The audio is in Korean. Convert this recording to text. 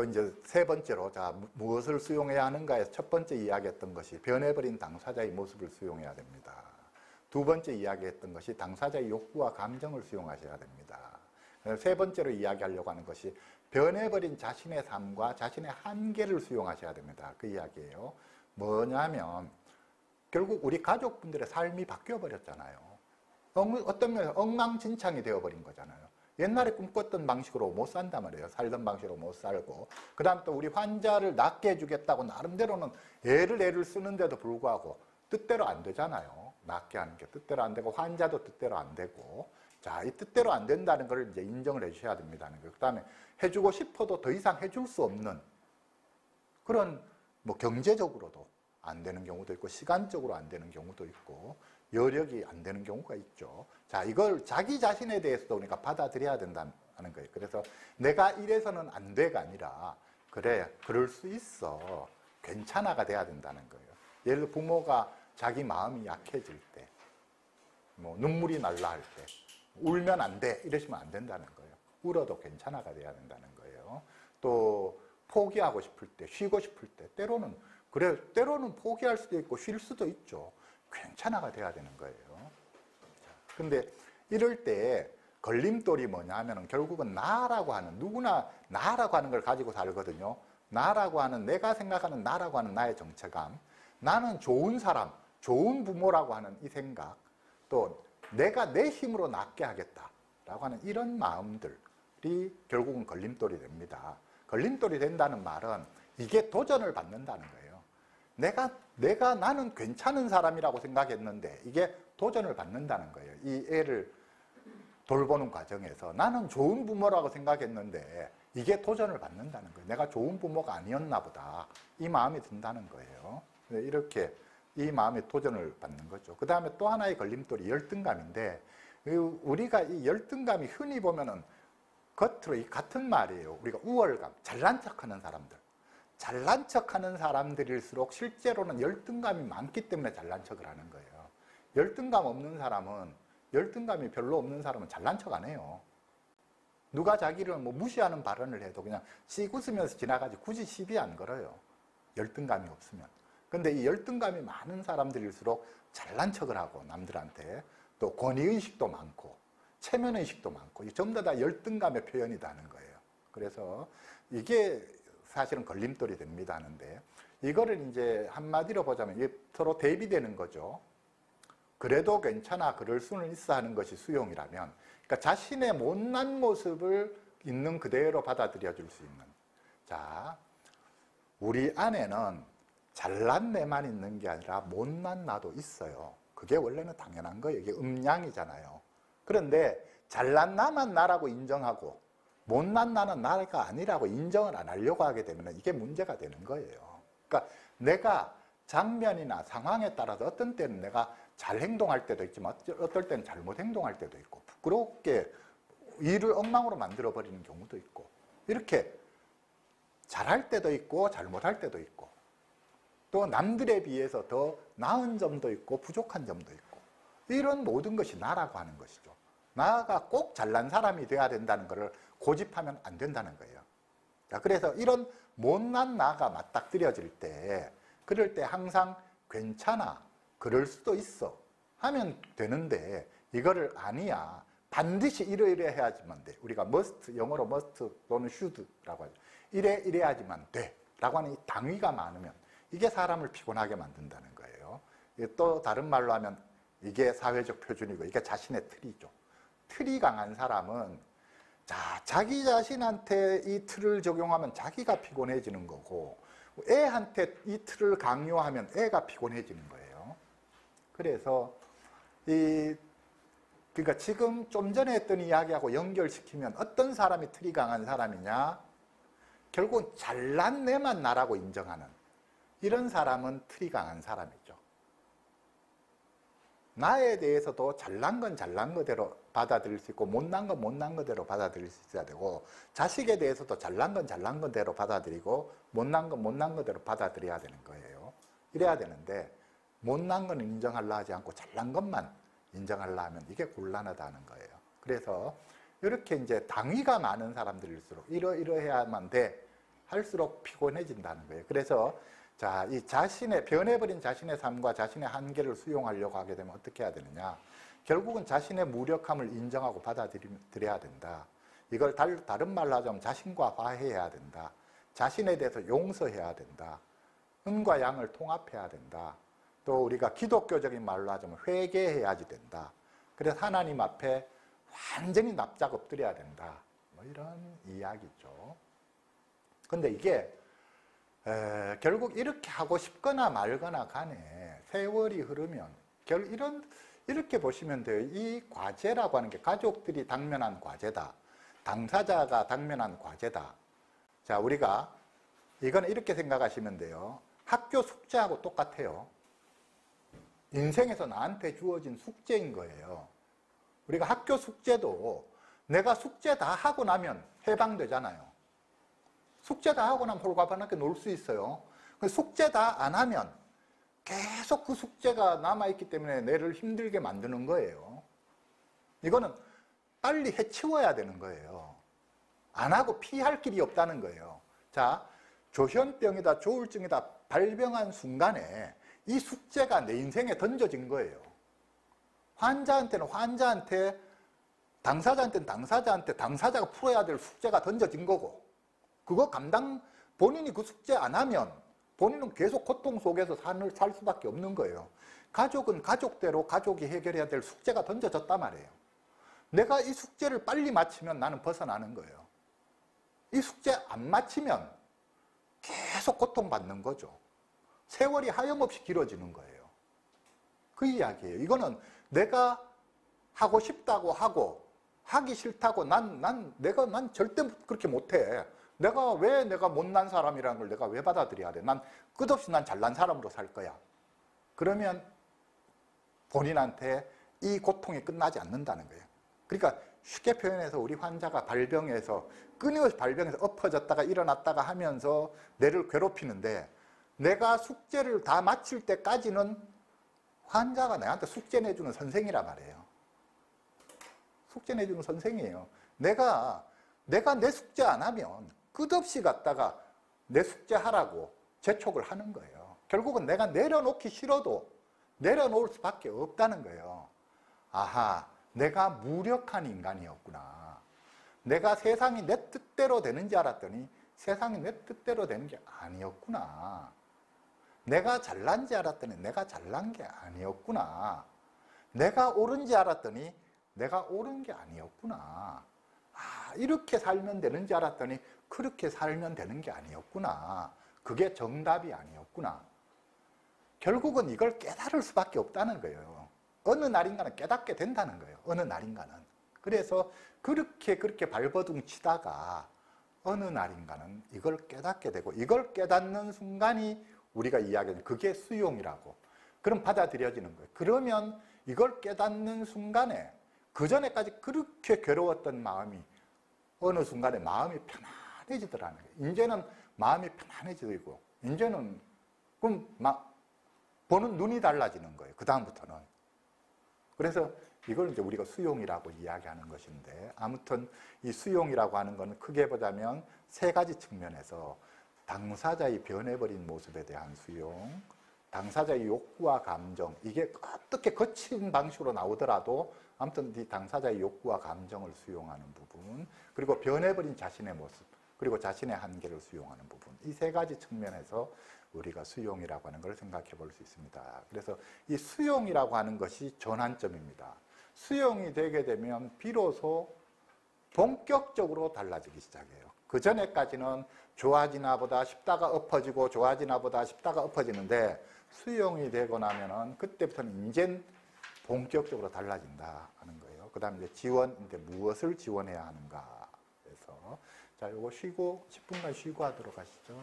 또 이제 세 번째로 자 무엇을 수용해야 하는가에서 첫 번째 이야기했던 것이 변해버린 당사자의 모습을 수용해야 됩니다. 두 번째 이야기했던 것이 당사자의 욕구와 감정을 수용하셔야 됩니다. 세 번째로 이야기하려고 하는 것이 변해버린 자신의 삶과 자신의 한계를 수용하셔야 됩니다. 그 이야기예요. 뭐냐면 결국 우리 가족분들의 삶이 바뀌어 버렸잖아요. 어떤 면에서 엉망진창이 되어버린 거잖아요. 옛날에 꿈꿨던 방식으로 못 산단 말이에요. 살던 방식으로 못 살고. 그 다음 또 우리 환자를 낫게 해주겠다고 나름대로는 애를 애를 쓰는데도 불구하고 뜻대로 안 되잖아요. 낫게 하는 게 뜻대로 안 되고 환자도 뜻대로 안 되고. 자, 이 뜻대로 안 된다는 걸 이제 인정을 해 주셔야 됩니다. 그 다음에 해주고 싶어도 더 이상 해줄 수 없는 그런 뭐 경제적으로도 안 되는 경우도 있고 시간적으로 안 되는 경우도 있고 여력이 안 되는 경우가 있죠. 자, 이걸 자기 자신에 대해서도 우리가 받아들여야 된다는 거예요. 그래서 내가 이래서는 안 돼가 아니라 그래, 그럴 수 있어. 괜찮아가 돼야 된다는 거예요. 예를 들어 부모가 자기 마음이 약해질 때, 뭐 눈물이 날라 할 때, 울면 안 돼. 이러시면 안 된다는 거예요. 울어도 괜찮아가 돼야 된다는 거예요. 또 포기하고 싶을 때, 쉬고 싶을 때, 때로는 그래, 때로는 포기할 수도 있고 쉴 수도 있죠. 괜찮아가 돼야 되는 거예요. 근데 이럴 때 걸림돌이 뭐냐 하면은 결국은 나라고 하는 누구나 나라고 하는 걸 가지고 살거든요. 나라고 하는 내가 생각하는 나라고 하는 나의 정체감, 나는 좋은 사람, 좋은 부모라고 하는 이 생각, 또 내가 내 힘으로 낫게 하겠다라고 하는 이런 마음들이 결국은 걸림돌이 됩니다. 걸림돌이 된다는 말은 이게 도전을 받는다는 거예요. 내가, 내가 나는 괜찮은 사람이라고 생각했는데 이게 도전을 받는다는 거예요. 이 애를 돌보는 과정에서 나는 좋은 부모라고 생각했는데 이게 도전을 받는다는 거예요. 내가 좋은 부모가 아니었나 보다. 이 마음이 든다는 거예요. 이렇게 이 마음에 도전을 받는 거죠. 그 다음에 또 하나의 걸림돌이 열등감인데 우리가 이 열등감이 흔히 보면은 겉으로 이 같은 말이에요. 우리가 우월감, 잘난 척하는 사람들. 잘난 척하는 사람들일수록 실제로는 열등감이 많기 때문에 잘난 척을 하는 거예요. 열등감 없는 사람은 열등감이 별로 없는 사람은 잘난 척 안 해요. 누가 자기를 뭐 무시하는 발언을 해도 그냥 씩 웃으면서 지나가지 굳이 시비 안 걸어요. 열등감이 없으면. 근데 이 열등감이 많은 사람들일수록 잘난 척을 하고 남들한테 또 권위의식도 많고 체면의식도 많고 전부 다 열등감의 표현이다는 거예요. 그래서 이게 사실은 걸림돌이 됩니다 하는데 이거를 이제 한마디로 보자면 서로 대비되는 거죠. 그래도 괜찮아 그럴 수는 있어 하는 것이 수용이라면 그러니까 자신의 못난 모습을 있는 그대로 받아들여 줄 수 있는 자 우리 안에는 잘난 내만 있는 게 아니라 못난 나도 있어요. 그게 원래는 당연한 거예요. 이게 음양이잖아요. 그런데 잘난 나만 나라고 인정하고 못난 나는 나가 아니라고 인정을 안 하려고 하게 되면 이게 문제가 되는 거예요. 그러니까 내가 장면이나 상황에 따라서 어떤 때는 내가 잘 행동할 때도 있지만 어떨 때는 잘못 행동할 때도 있고 부끄럽게 일을 엉망으로 만들어 버리는 경우도 있고 이렇게 잘할 때도 있고 잘못할 때도 있고 또 남들에 비해서 더 나은 점도 있고 부족한 점도 있고 이런 모든 것이 나라고 하는 것이죠. 나가 꼭 잘난 사람이 돼야 된다는 것을 고집하면 안 된다는 거예요. 자, 그래서 이런 못난 나가 맞닥뜨려질 때 그럴 때 항상 괜찮아 그럴 수도 있어 하면 되는데 이거를 아니야. 반드시 이러이러 해야지만 돼. 우리가 must 영어로 must 또는 should라고 하죠. 이래 이래야지만 돼. 라고 하는 이 당위가 많으면 이게 사람을 피곤하게 만든다는 거예요. 또 다른 말로 하면 이게 사회적 표준이고 이게 자신의 틀이죠. 틀이 강한 사람은 자, 자기 자신한테 이 틀을 적용하면 자기가 피곤해지는 거고 애한테 이 틀을 강요하면 애가 피곤해지는 거예요. 그래서 이 그러니까 지금 좀 전에 했던 이야기하고 연결시키면 어떤 사람이 틀이 강한 사람이냐? 결국 잘난 내만 나라고 인정하는 이런 사람은 틀이 강한 사람이죠. 나에 대해서도 잘난 건 잘난 거대로 받아들일 수 있고 못난 건 못난 거대로 받아들일 수 있어야 되고 자식에 대해서도 잘난 건 잘난 거대로 받아들이고 못난 건 못난 거대로 받아들여야 되는 거예요. 이래야 되는데 못난 건 인정하려 하지 않고 잘난 것만 인정하려 하면 이게 곤란하다는 거예요. 그래서 이렇게 이제 당위가 많은 사람들일수록 이러이러해야만 돼 할수록 피곤해진다는 거예요. 그래서 자, 이 자신의 변해버린 자신의 삶과 자신의 한계를 수용하려고 하게 되면 어떻게 해야 되느냐? 결국은 자신의 무력함을 인정하고 받아들여야 된다. 이걸 다른 말로 하자면 자신과 화해해야 된다. 자신에 대해서 용서해야 된다. 은과 양을 통합해야 된다. 또 우리가 기독교적인 말로 하자면 회개해야지 된다. 그래서 하나님 앞에 완전히 납작 엎드려야 된다. 뭐 이런 이야기죠. 근데 이게 에, 결국 이렇게 하고 싶거나 말거나 간에 세월이 흐르면 결 이런 이렇게 보시면 돼요. 이 과제라고 하는 게 가족들이 당면한 과제다. 당사자가 당면한 과제다. 자, 우리가 이건 이렇게 생각하시면 돼요. 학교 숙제하고 똑같아요. 인생에서 나한테 주어진 숙제인 거예요. 우리가 학교 숙제도 내가 숙제 다 하고 나면 해방되잖아요. 숙제 다 하고 나면 홀가분하게 놀 수 있어요. 숙제 다 안 하면 계속 그 숙제가 남아있기 때문에 내를 힘들게 만드는 거예요. 이거는 빨리 해치워야 되는 거예요. 안 하고 피할 길이 없다는 거예요. 자, 조현병이다, 조울증이다 발병한 순간에 이 숙제가 내 인생에 던져진 거예요. 환자한테는 환자한테, 당사자한테는 당사자한테 당사자가 풀어야 될 숙제가 던져진 거고 그거 감당, 본인이 그 숙제 안 하면 본인은 계속 고통 속에서 살, 살 수밖에 없는 거예요. 가족은 가족대로 가족이 해결해야 될 숙제가 던져졌단 말이에요. 내가 이 숙제를 빨리 마치면 나는 벗어나는 거예요. 이 숙제 안 마치면 계속 고통받는 거죠. 세월이 하염없이 길어지는 거예요. 그 이야기예요. 이거는 내가 하고 싶다고 하고 하기 싫다고 난, 난, 내가, 난 절대 그렇게 못해. 내가 왜 내가 못난 사람이라는 걸 내가 왜 받아들여야 돼? 난 끝없이 난 잘난 사람으로 살 거야. 그러면 본인한테 이 고통이 끝나지 않는다는 거예요. 그러니까 쉽게 표현해서 우리 환자가 발병해서 끊임없이 발병해서 엎어졌다가 일어났다가 하면서 뇌를 괴롭히는데 내가 숙제를 다 마칠 때까지는 환자가 내한테 숙제 내주는 선생이란 말이에요. 숙제 내주는 선생이에요. 내가 내가 내 숙제 안 하면 끝없이 갔다가 내 숙제 하라고 재촉을 하는 거예요. 결국은 내가 내려놓기 싫어도 내려놓을 수밖에 없다는 거예요. 아하, 내가 무력한 인간이었구나. 내가 세상이 내 뜻대로 되는지 알았더니 세상이 내 뜻대로 되는 게 아니었구나. 내가 잘난지 알았더니 내가 잘난 게 아니었구나. 내가 옳은지 알았더니 내가 옳은 게 아니었구나. 아, 이렇게 살면 되는지 알았더니 그렇게 살면 되는 게 아니었구나. 그게 정답이 아니었구나. 결국은 이걸 깨달을 수밖에 없다는 거예요. 어느 날인가는 깨닫게 된다는 거예요. 어느 날인가는. 그래서 그렇게 그렇게 발버둥 치다가 어느 날인가는 이걸 깨닫게 되고 이걸 깨닫는 순간이 우리가 이야기하는 그게 수용이라고. 그럼 받아들여지는 거예요. 그러면 이걸 깨닫는 순간에 그 전에까지 그렇게 괴로웠던 마음이 어느 순간에 마음이 편안 해지더라는 거예요. 이제는 마음이 편안해지고 이제는 그럼 막 보는 눈이 달라지는 거예요. 그 다음부터는. 그래서 이걸 이제 우리가 수용이라고 이야기하는 것인데 아무튼 이 수용이라고 하는 것은 크게 보자면 세 가지 측면에서 당사자의 변해버린 모습에 대한 수용, 당사자의 욕구와 감정 이게 어떻게 거친 방식으로 나오더라도 아무튼 이 당사자의 욕구와 감정을 수용하는 부분 그리고 변해버린 자신의 모습 그리고 자신의 한계를 수용하는 부분 이 세 가지 측면에서 우리가 수용이라고 하는 걸 생각해 볼 수 있습니다. 그래서 이 수용이라고 하는 것이 전환점입니다. 수용이 되게 되면 비로소 본격적으로 달라지기 시작해요. 그 전에까지는 좋아지나 보다 싶다가 엎어지고 좋아지나 보다 싶다가 엎어지는데 수용이 되고 나면은 그때부터는 이젠 본격적으로 달라진다 하는 거예요. 그 다음에 이제 지원, 이제 무엇을 지원해야 하는가. 그래서 자, 요거 쉬고 10분간 쉬고 하도록 하시죠.